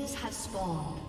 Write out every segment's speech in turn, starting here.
Have spawned.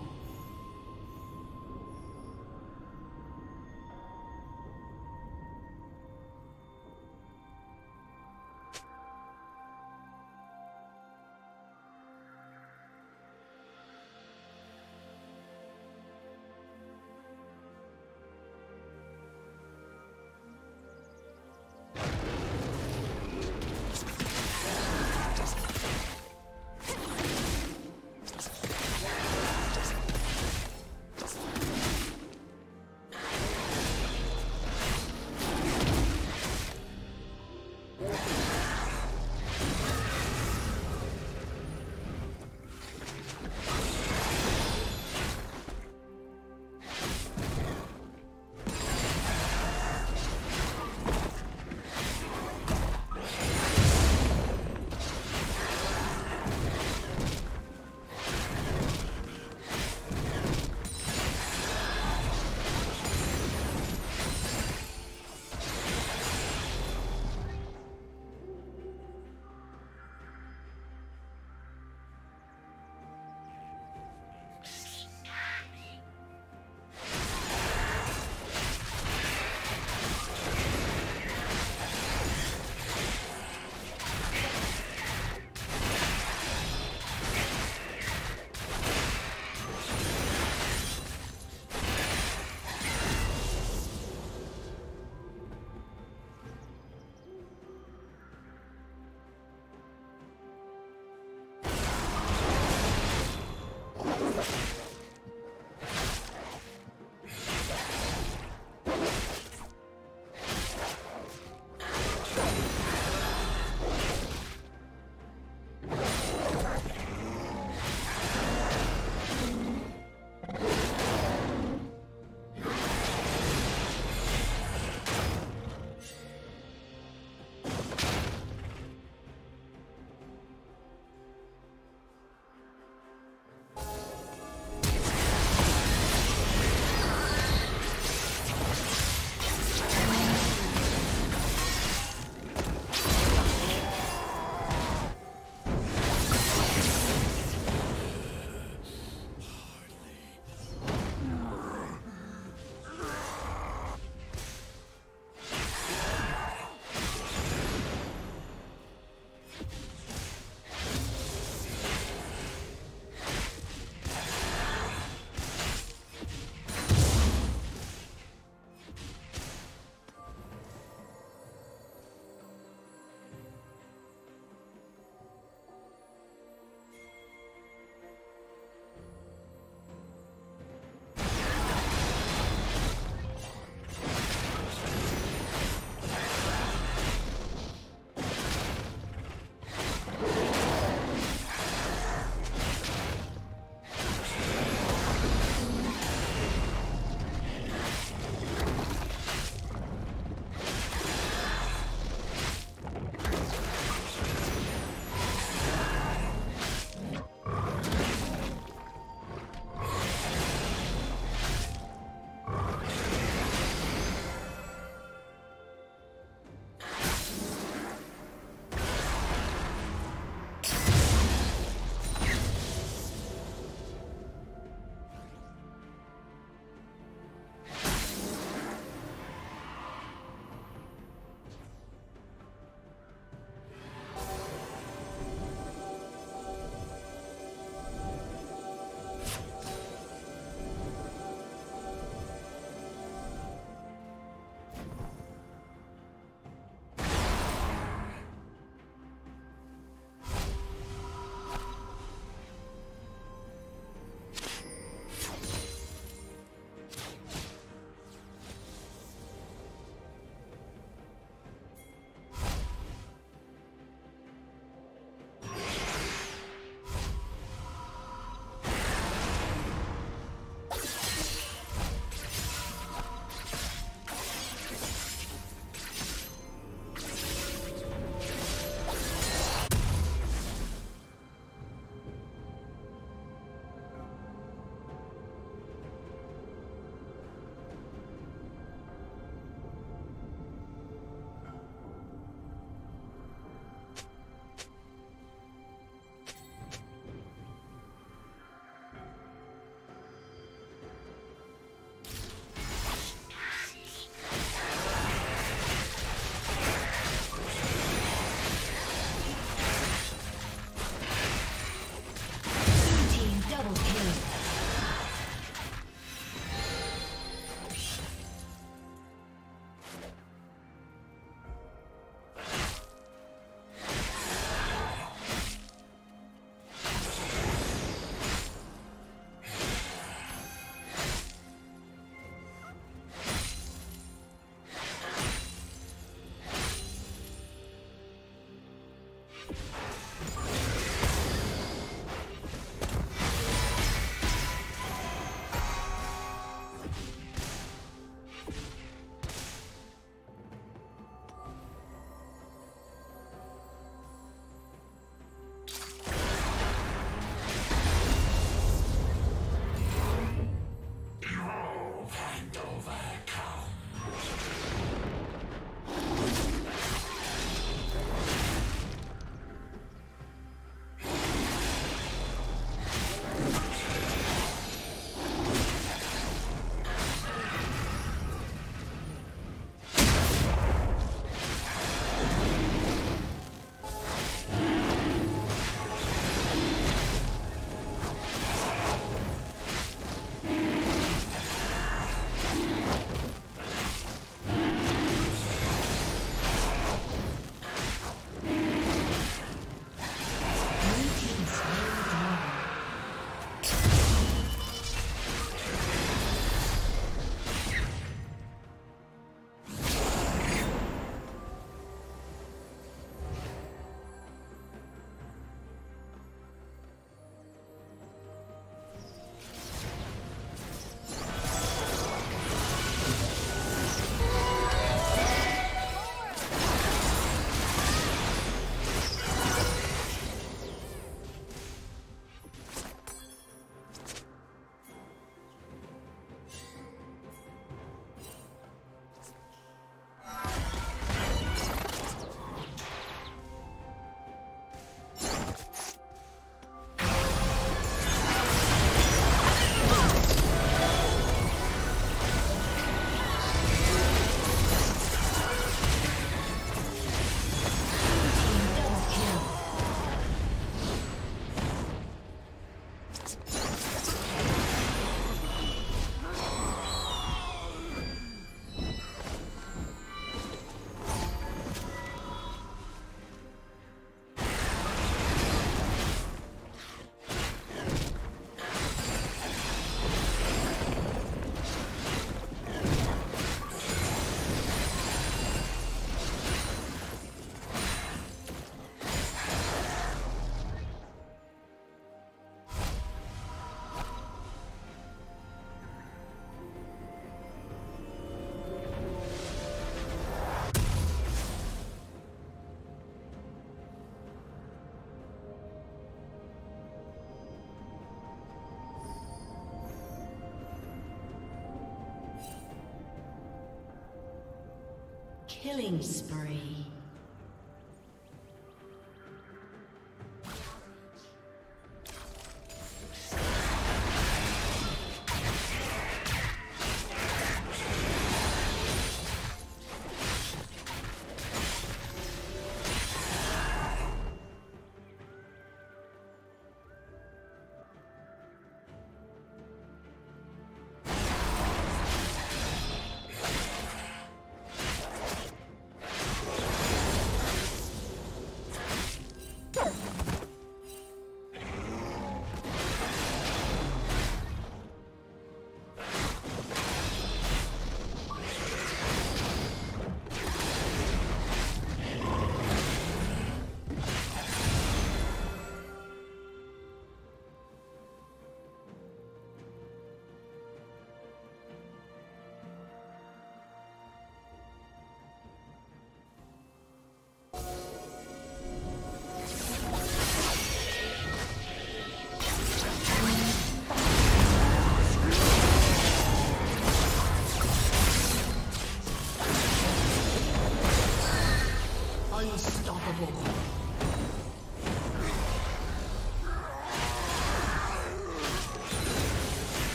Killing spree.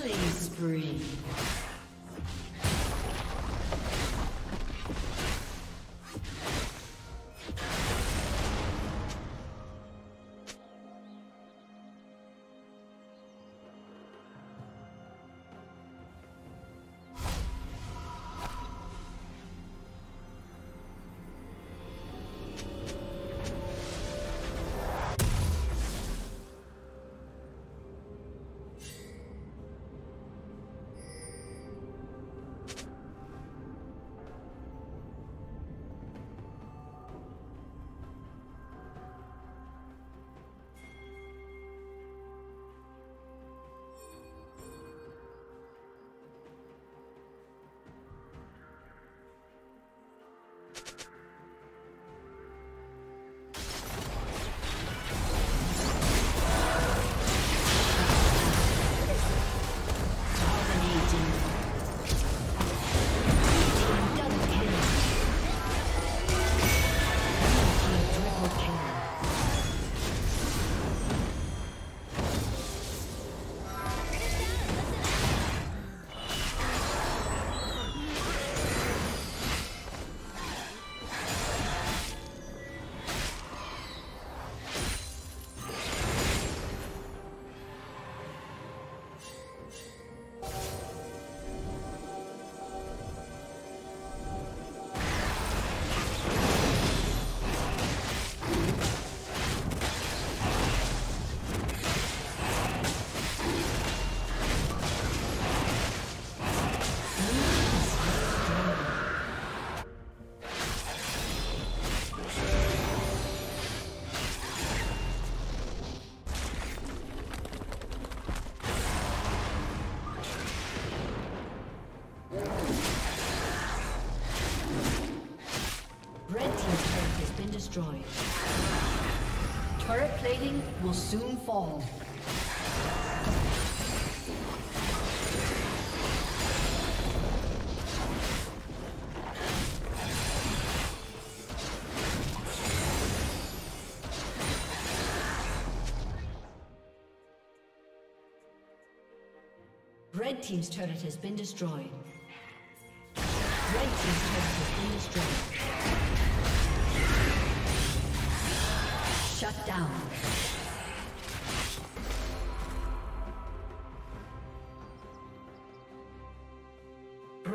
Spree. Will soon fall. Red Team's turret has been destroyed. Red Team's turret